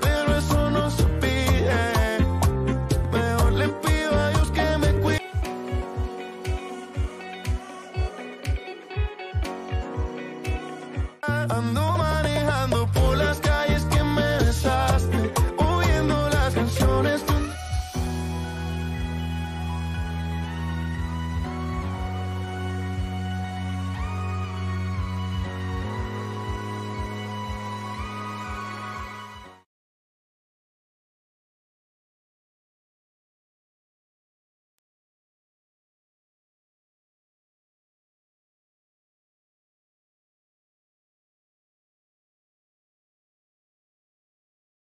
Pero eso no se pide. Mejor le impido a Dios que me cuide. Ando manejando.